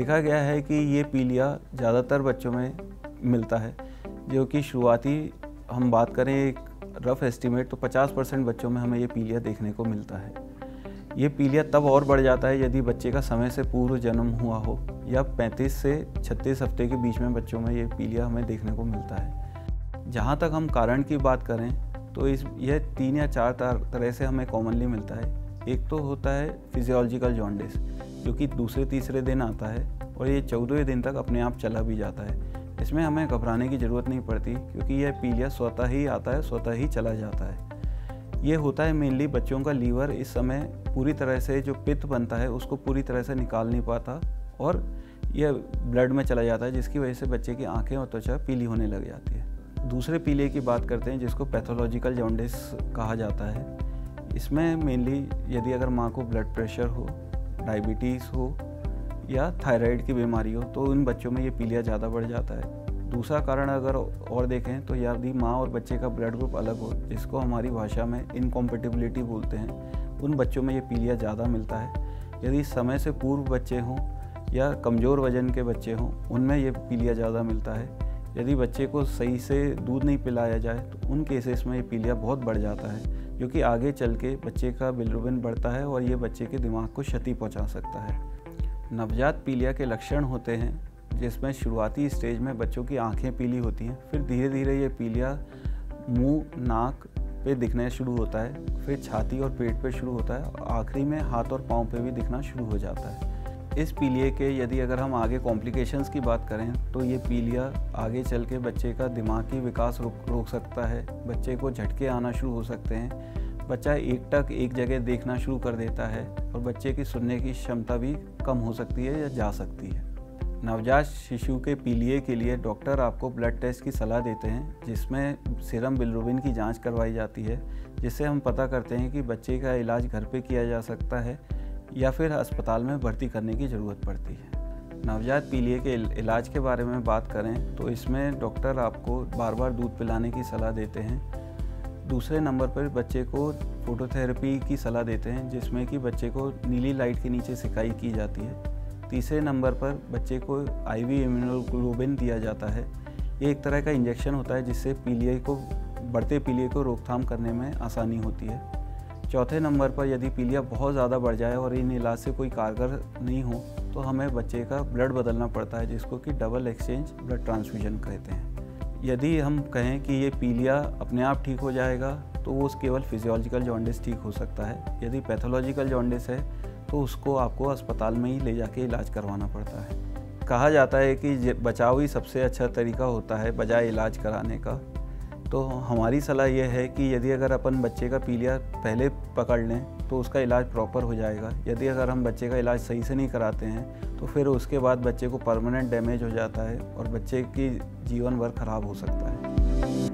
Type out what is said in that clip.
देखा गया है कि ये पीलिया ज़्यादातर बच्चों में मिलता है, जो कि शुरुआती हम बात करें एक रफ एस्टिमेट तो 50 परसेंट बच्चों में हमें ये पीलिया देखने को मिलता है। ये पीलिया तब और बढ़ जाता है यदि बच्चे का समय से पूर्व जन्म हुआ हो, या 35 से 36 हफ़्ते के बीच में बच्चों में ये पीलिया हमें देखने को मिलता है। जहाँ तक हम कारण की बात करें तो इस, यह तीन या चार तरह से हमें कॉमनली मिलता है। एक तो होता है फिजियोलॉजिकल जॉन्डिस जो कि दूसरे तीसरे दिन आता है और ये चौदहवें दिन तक अपने आप चला भी जाता है। इसमें हमें घबराने की ज़रूरत नहीं पड़ती क्योंकि यह पीलिया स्वतः ही आता है, स्वतः ही चला जाता है। ये होता है मेनली बच्चों का लीवर। इस समय पूरी तरह से जो पित्त बनता है, उसको पूरी तरह से निकाल नहीं पाता और यह ब्लड में चला जाता है, जिसकी वजह से बच्चे की आँखें और त्वचा पीली होने लग जाती है। दूसरे पीले की बात करते हैं, जिसको पैथोलॉजिकल जॉन्डिस कहा जाता है। इसमें मेनली यदि अगर माँ को ब्लड प्रेशर हो डायबिटीज़ हो या थायराइड की बीमारी हो तो इन बच्चों में ये पीलिया ज़्यादा बढ़ जाता है। दूसरा कारण अगर और देखें तो यदि माँ और बच्चे का ब्लड ग्रुप अलग हो, जिसको हमारी भाषा में इनकॉम्पेटिबिलिटी बोलते हैं, उन बच्चों में ये पीलिया ज़्यादा मिलता है। यदि समय से पूर्व बच्चे हों या कमज़ोर वज़न के बच्चे हों, उनमें ये पीलिया ज़्यादा मिलता है। यदि बच्चे को सही से दूध नहीं पिलाया जाए तो उन केसेस में ये पीलिया बहुत बढ़ जाता है। जो कि आगे चल के बच्चे का बिलरुबिन बढ़ता है और ये बच्चे के दिमाग को क्षति पहुँचा सकता है। नवजात पीलिया के लक्षण होते हैं, जिसमें शुरुआती स्टेज में बच्चों की आँखें पीली होती हैं, फिर धीरे धीरे ये पीलिया मुँह, नाक पे दिखना शुरू होता है, फिर छाती और पेट पे शुरू होता है आखिरी में हाथ और पाँव पर भी दिखना शुरू हो जाता है। इस पीलिए के यदि अगर हम आगे कॉम्प्लिकेशंस की बात करें तो ये पीलिया आगे चल के बच्चे का दिमागी विकास रोक रोक सकता है। बच्चे को झटके आना शुरू हो सकते हैं। बच्चा एक टक एक जगह देखना शुरू कर देता है और बच्चे की सुनने की क्षमता भी कम हो सकती है या जा सकती है। नवजात शिशु के पीलिए के लिए डॉक्टर आपको ब्लड टेस्ट की सलाह देते हैं, जिसमें सीरम बिलरुबिन की जाँच करवाई जाती है, जिससे हम पता करते हैं कि बच्चे का इलाज घर पे किया जा सकता है या फिर अस्पताल में भर्ती करने की ज़रूरत पड़ती है। नवजात पीलिए के इलाज के बारे में बात करें तो इसमें डॉक्टर आपको बार बार दूध पिलाने की सलाह देते हैं। दूसरे नंबर पर बच्चे को फोटोथेरेपी की सलाह देते हैं, जिसमें कि बच्चे को नीली लाइट के नीचे सिकाई की जाती है। तीसरे नंबर पर बच्चे को आईवी इम्यूनोग्लोबिन दिया जाता है। ये एक तरह का इंजेक्शन होता है, जिससे पीलिए को, बढ़ते पीलिए को रोकथाम करने में आसानी होती है। चौथे नंबर पर यदि पीलिया बहुत ज़्यादा बढ़ जाए और इन इलाज से कोई कारगर नहीं हो तो हमें बच्चे का ब्लड बदलना पड़ता है, जिसको कि डबल एक्सचेंज ब्लड ट्रांसफ्यूजन कहते हैं। यदि हम कहें कि ये पीलिया अपने आप ठीक हो जाएगा तो वो केवल फिजियोलॉजिकल जॉन्डिस ठीक हो सकता है। यदि पैथोलॉजिकल जॉन्डिस है तो उसको आपको अस्पताल में ही ले जाके इलाज करवाना पड़ता है। कहा जाता है कि बचाव ही सबसे अच्छा तरीका होता है, बजाय इलाज कराने का। तो हमारी सलाह यह है कि यदि अगर अपन बच्चे का पीलिया पहले पकड़ लें तो उसका इलाज प्रॉपर हो जाएगा। यदि अगर हम बच्चे का इलाज सही से नहीं कराते हैं तो फिर उसके बाद बच्चे को परमानेंट डैमेज हो जाता है और बच्चे की जीवन भर खराब हो सकता है।